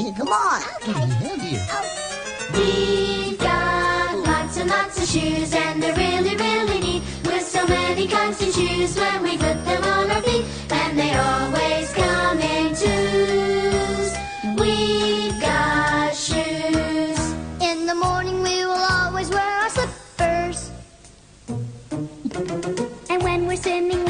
okay. Come on. We've got lots and lots of shoes, and they're really, really neat. With so many kinds to choose when we put them on our feet, and they always come in twos. We've got shoes. In the morning we will always wear our slippers. And when we're swimming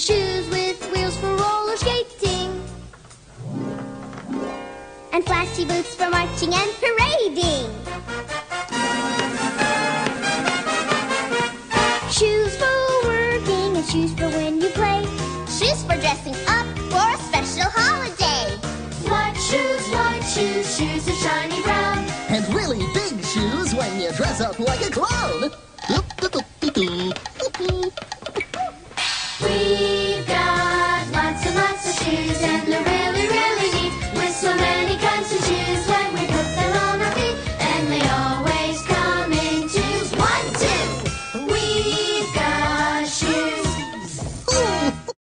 shoes. With wheels for roller skating. And flashy boots for marching and parading. Shoes for working and shoes for when you play. Shoes for dressing up for a special holiday. White shoes, white shoes, shoes are shiny brown. And really big shoes when you dress up like a clown.